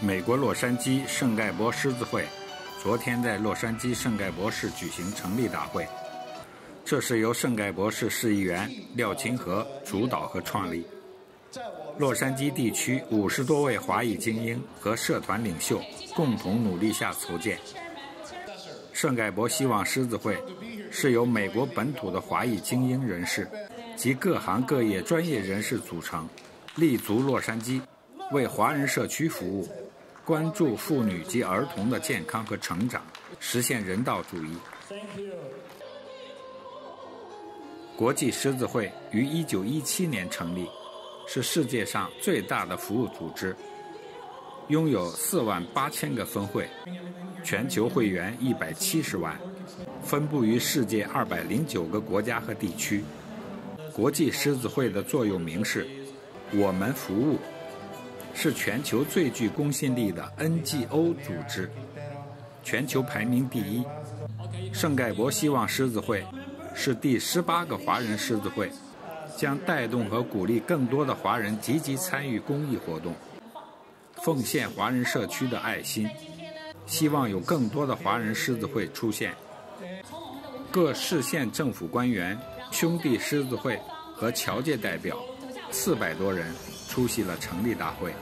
美国洛杉矶圣盖博狮子会昨天在洛杉矶圣盖博市举行成立大会，这是由圣盖博市市议员廖清和主导和创立。洛杉矶地区五十多位华裔精英和社团领袖共同努力下筹建。圣盖博希望狮子会是由美国本土的华裔精英人士及各行各业专业人士组成，立足洛杉矶，为华人社区服务，关注妇女及儿童的健康和成长，实现人道主义。国际狮子会于1917年成立。是世界上最大的服务组织，拥有四万八千个分会，全球会员一百七十万，分布于世界二百零九个国家和地区。国际狮子会的座右铭是“我们服务”，是全球最具公信力的 NGO 组织，全球排名第一。圣盖博希望狮子会是第十八个华人狮子会。将带动和鼓励更多的华人积极参与公益活动，奉献华人社区的爱心。希望有更多的华人狮子会出现。各市县政府官员、兄弟狮子会和侨界代表四百多人出席了成立大会。